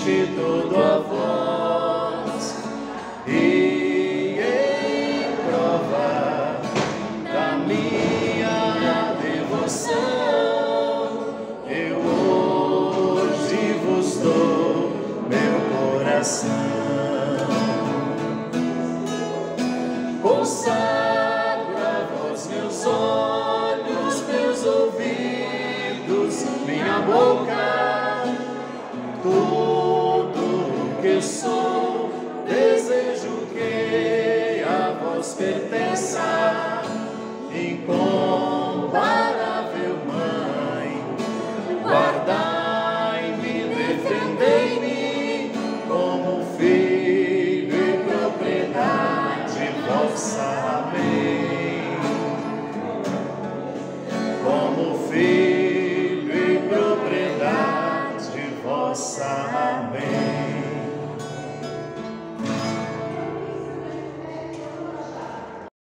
ouviste tudo a voz e em prova da minha devoção eu hoje vos dou meu coração. Consagro a vós meus olhos, meus ouvidos, minha boca. Senhor sou, desejo que a vós pertença. Incomparável Mãe, guardai-me, defendei-me como filho e propriedade vossa. Amém. Como filho e propriedade vossa. Amém.